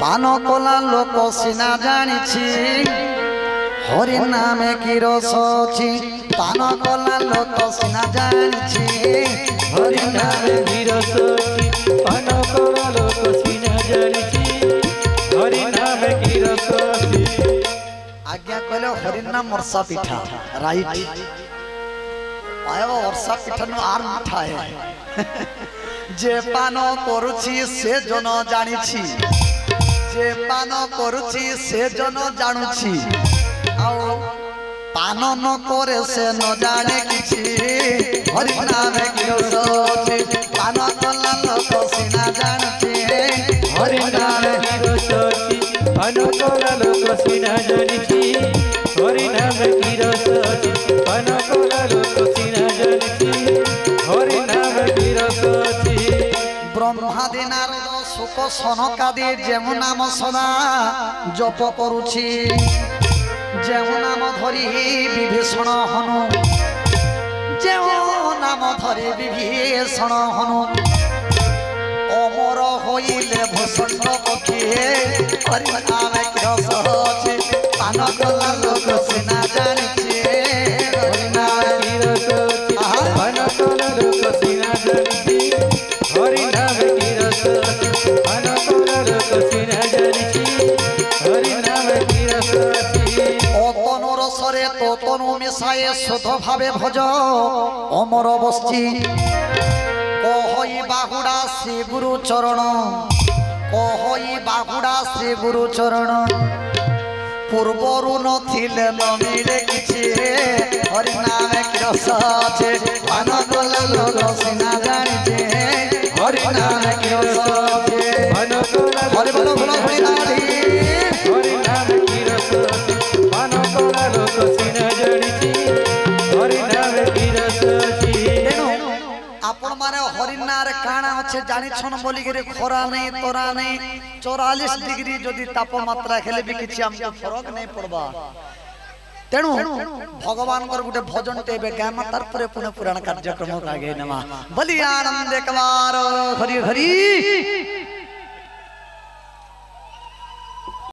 পানকলা লোক সিনা জানিছি। হরি নামে কি রস অছি পানকলা লোক সিনা জানিছি। হরি নামে কি রস পান পানকলা লোক সিনা জানিছি। হরি নামে কি রস আজ্ঞা কইলো হরি নাম মরসা পিঠা। রাইট আয়ো, অর্ষা পিঠা নু আর মিঠা যে পান করুছি, সে জন জানিছি। ଯେ ପାନ କରୁଛି ସେ ଜନ ଜାଣୁଛି ଆଉ ପାନ ନ କରେ ସେ ନ ଜାଣେ କିଛି ହରି ନାମେ ଗିରସ ଅଛି ପାନ କଲା ଲୋକ ସିନା ଜାଣୁଛି ହରି ନାମେ গিরসি পান করা লোক সিনা জানিছি হরি নামে গিরসি ব্রহ্মাদি নারদ শুক সনকাদি যেমন নাম সদা জপ করুছি, যেমন নাম ধরি বিভীষণ হনু, যেমন নাম ধরি বিভীষণ হনু। অমর হইলে ভূষণ্ড পক্ষী হরি নামে রস আছে পান লোক সিনা জানিছে। হরি নামে গিরসি পান লোক সিনা জানিছি। অতনু রসরে ততনু মিশায়ে শুদ্ধ ভাবে ভজ। অমর বসছি কহই বাহুড়া শ্রী গুরু চরণ। কহই বাহুড়া শ্রী গুরু চরণ। পূর্বরু নথিলে নমিলে কিছু। হরি নামে কি রস আছে পান কলা লোক সিনা জানিছে। হরি নামে কি রস আছে হরি বল ଆପଣ ମାନେ ହରିନାରେ କାଣା ଅଛେ ଜାଣିଛନ୍ ବୋଲିକିରି ଖରା ନେଇ ତରା ନେଇ ଚଉରାଳିଶ ଡିଗ୍ରୀ ଯଦି ତାପମାତ୍ରା ହେଲେ ବି କିଛି ଆମକୁ ଫରକ ନେଇ ପଡବା ତେଣୁ ଭଗବାନଙ୍କର ଗୋଟେ ଭଜନଟେ ଏବେ ଗାମା ତାର ପରେ ପୁଣି ପୁରାଣ କାର୍ଯ୍ୟକ୍ରମ ଆଗେଇ ନେମା ବଲି ଆନନ୍ଦ କବାର ହରି ହରି